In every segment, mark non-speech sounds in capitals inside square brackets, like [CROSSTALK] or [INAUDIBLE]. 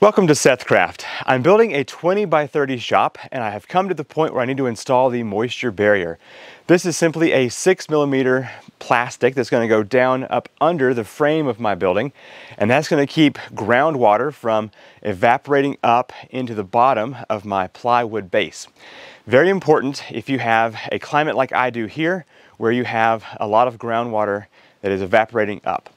Welcome to Seth Craft. I'm building a 20 by 30 shop and I have come to the point where I need to install the moisture barrier. This is simply a six millimeter plastic that's gonna go down up under the frame of my building and that's gonna keep groundwater from evaporating up into the bottom of my plywood base. Very important if you have a climate like I do here where you have a lot of groundwater that is evaporating up.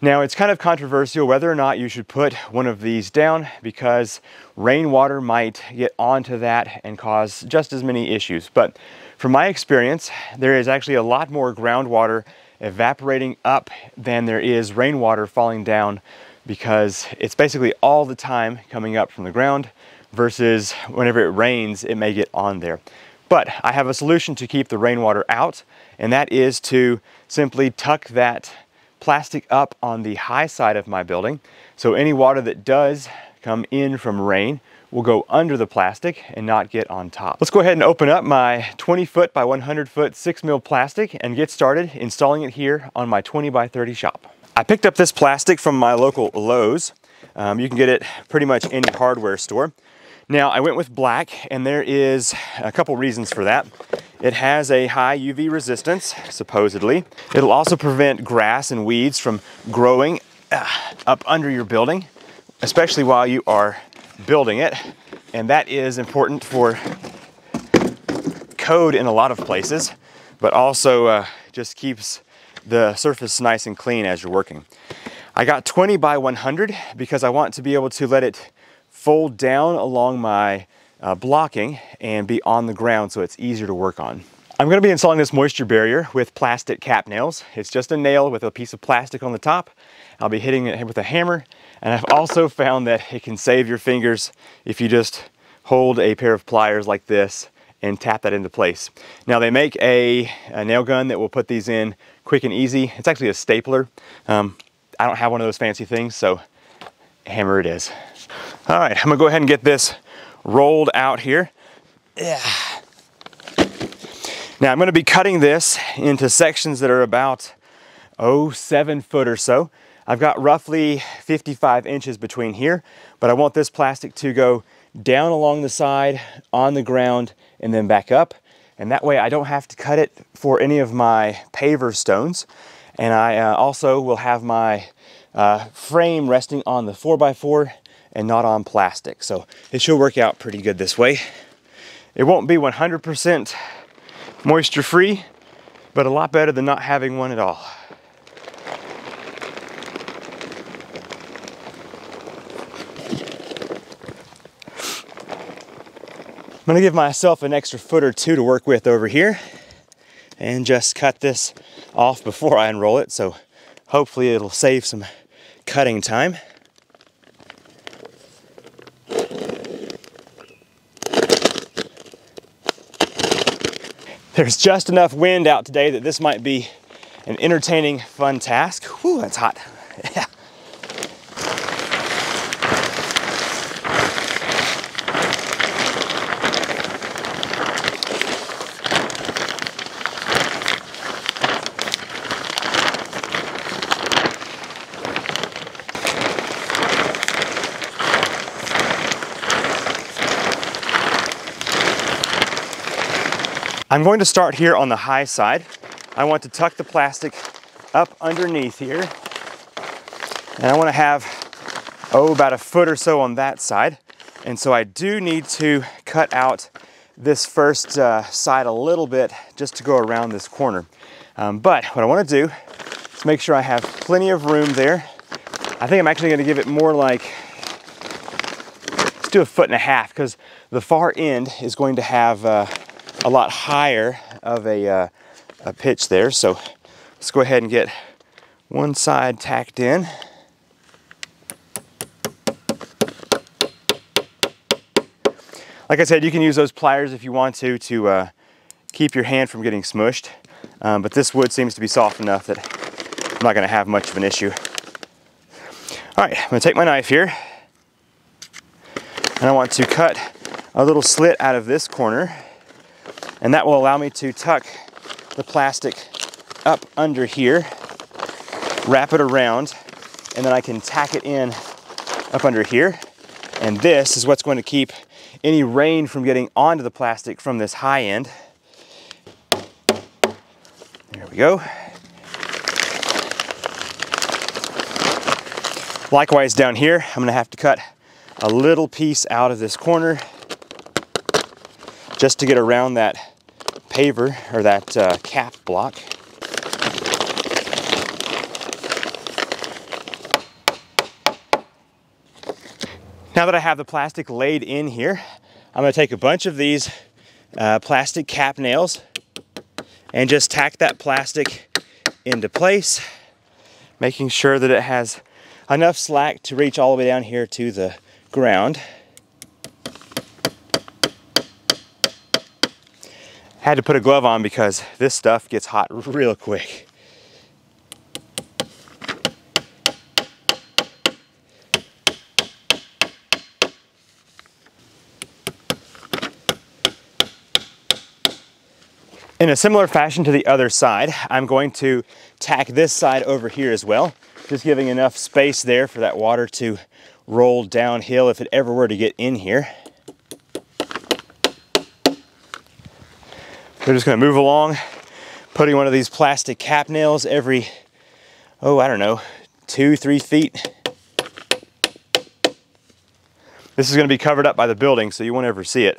Now it's kind of controversial whether or not you should put one of these down because rainwater might get onto that and cause just as many issues. But from my experience, there is actually a lot more groundwater evaporating up than there is rainwater falling down because it's basically all the time coming up from the ground versus whenever it rains, it may get on there. But I have a solution to keep the rainwater out, and that is to simply tuck that plastic up on the high side of my building. So any water that does come in from rain will go under the plastic and not get on top. Let's go ahead and open up my 20 foot by 100 foot six mil plastic and get started installing it here on my 20 by 30 shop. I picked up this plastic from my local Lowe's. Um, you can get it pretty much any hardware store. Now I went with black and there is a couple reasons for that. It has a high UV resistance, supposedly. It'll also prevent grass and weeds from growing uh, up under your building, especially while you are building it. And that is important for code in a lot of places, but also uh, just keeps the surface nice and clean as you're working. I got 20 by 100 because I want to be able to let it fold down along my uh, blocking and be on the ground so it's easier to work on. I'm gonna be installing this moisture barrier with plastic cap nails. It's just a nail with a piece of plastic on the top. I'll be hitting it with a hammer. And I've also found that it can save your fingers if you just hold a pair of pliers like this and tap that into place. Now they make a, a nail gun that will put these in quick and easy. It's actually a stapler. Um, I don't have one of those fancy things, so hammer it is. All right, I'm gonna go ahead and get this rolled out here. Yeah. Now I'm gonna be cutting this into sections that are about, oh, seven foot or so. I've got roughly 55 inches between here, but I want this plastic to go down along the side, on the ground, and then back up. And that way I don't have to cut it for any of my paver stones. And I uh, also will have my uh, frame resting on the 4x4 and not on plastic. So it should work out pretty good this way. It won't be 100% moisture free, but a lot better than not having one at all. I'm gonna give myself an extra foot or two to work with over here and just cut this off before I unroll it. So hopefully it'll save some cutting time. There's just enough wind out today that this might be an entertaining, fun task. Whew, that's hot. [LAUGHS] I'm going to start here on the high side. I want to tuck the plastic up underneath here. And I want to have, oh, about a foot or so on that side. And so I do need to cut out this first uh, side a little bit just to go around this corner. Um, but what I want to do is make sure I have plenty of room there. I think I'm actually going to give it more like, let's do a foot and a half because the far end is going to have uh, a lot higher of a, uh, a pitch there. So let's go ahead and get one side tacked in. Like I said, you can use those pliers if you want to to uh, keep your hand from getting smushed. Um, but this wood seems to be soft enough that I'm not gonna have much of an issue. All right, I'm gonna take my knife here and I want to cut a little slit out of this corner and that will allow me to tuck the plastic up under here, wrap it around, and then I can tack it in up under here. And this is what's going to keep any rain from getting onto the plastic from this high end. There we go. Likewise down here, I'm gonna have to cut a little piece out of this corner just to get around that paver or that uh, cap block. Now that I have the plastic laid in here, I'm gonna take a bunch of these uh, plastic cap nails and just tack that plastic into place, making sure that it has enough slack to reach all the way down here to the ground. I had to put a glove on because this stuff gets hot real quick. In a similar fashion to the other side, I'm going to tack this side over here as well, just giving enough space there for that water to roll downhill if it ever were to get in here. We're just gonna move along, putting one of these plastic cap nails every, oh, I don't know, two, three feet. This is gonna be covered up by the building, so you won't ever see it.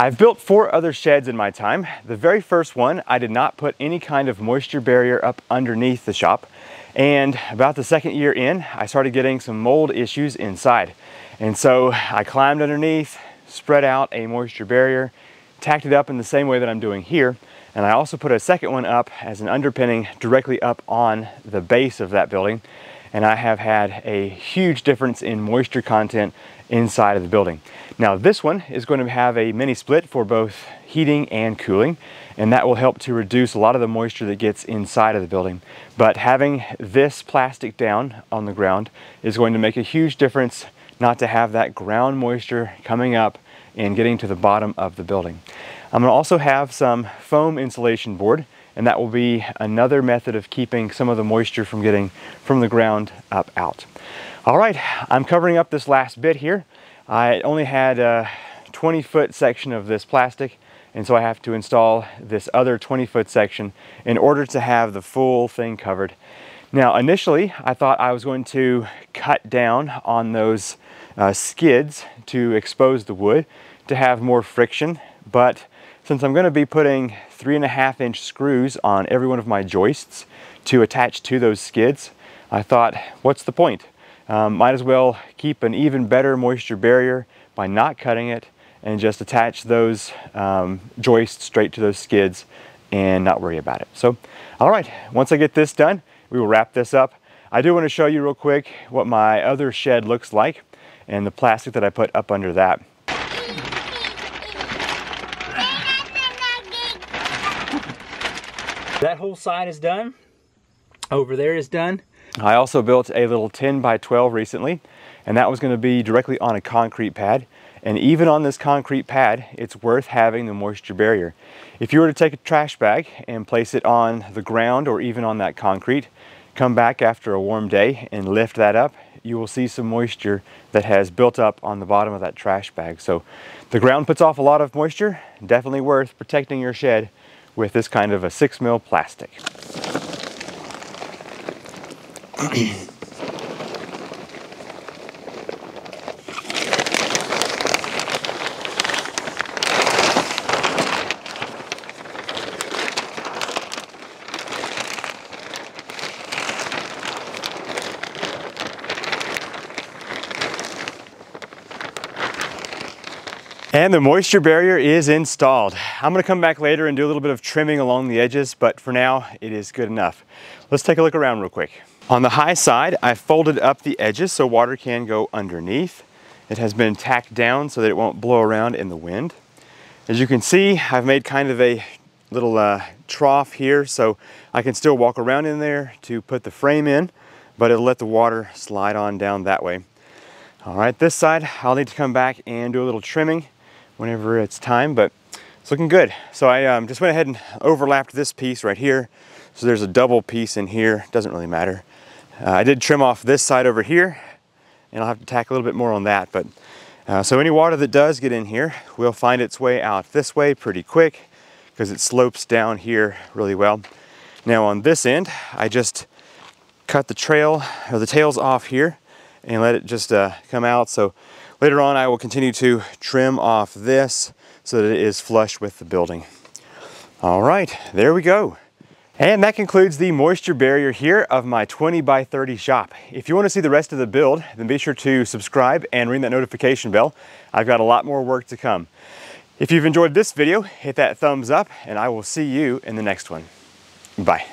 I've built four other sheds in my time. The very first one, I did not put any kind of moisture barrier up underneath the shop. And about the second year in, I started getting some mold issues inside. And so I climbed underneath, spread out a moisture barrier, tacked it up in the same way that I'm doing here. And I also put a second one up as an underpinning directly up on the base of that building. And I have had a huge difference in moisture content inside of the building. Now this one is going to have a mini split for both heating and cooling and that will help to reduce a lot of the moisture that gets inside of the building. But having this plastic down on the ground is going to make a huge difference not to have that ground moisture coming up and getting to the bottom of the building. I'm to also have some foam insulation board and that will be another method of keeping some of the moisture from getting from the ground up out. All right, I'm covering up this last bit here. I only had a 20 foot section of this plastic and so I have to install this other 20 foot section in order to have the full thing covered. Now initially I thought I was going to cut down on those uh, skids to expose the wood to have more friction but since I'm going to be putting three and a half inch screws on every one of my joists to attach to those skids I thought what's the point? Um, might as well keep an even better moisture barrier by not cutting it and just attach those um, joists straight to those skids and not worry about it. So, all right, once I get this done, we will wrap this up. I do want to show you real quick what my other shed looks like and the plastic that I put up under that. That whole side is done. Over there is done. I also built a little 10 by 12 recently, and that was going to be directly on a concrete pad. And even on this concrete pad, it's worth having the moisture barrier. If you were to take a trash bag and place it on the ground or even on that concrete, come back after a warm day and lift that up, you will see some moisture that has built up on the bottom of that trash bag. So the ground puts off a lot of moisture, definitely worth protecting your shed with this kind of a six mil plastic. [CLEARS THROAT] And the moisture barrier is installed. I'm gonna come back later and do a little bit of trimming along the edges, but for now, it is good enough. Let's take a look around real quick. On the high side, I folded up the edges so water can go underneath. It has been tacked down so that it won't blow around in the wind. As you can see, I've made kind of a little uh, trough here so I can still walk around in there to put the frame in, but it'll let the water slide on down that way. All right, this side, I'll need to come back and do a little trimming whenever it's time, but it's looking good. So I um, just went ahead and overlapped this piece right here So there's a double piece in here, doesn't really matter. Uh, I did trim off this side over here and I'll have to tack a little bit more on that. But uh, so any water that does get in here will find its way out this way pretty quick because it slopes down here really well. Now on this end, I just cut the trail or the tails off here and let it just uh, come out. So later on, I will continue to trim off this so that it is flush with the building. All right, there we go. And that concludes the moisture barrier here of my 20 by 30 shop. If you want to see the rest of the build, then be sure to subscribe and ring that notification bell. I've got a lot more work to come. If you've enjoyed this video, hit that thumbs up and I will see you in the next one. Bye.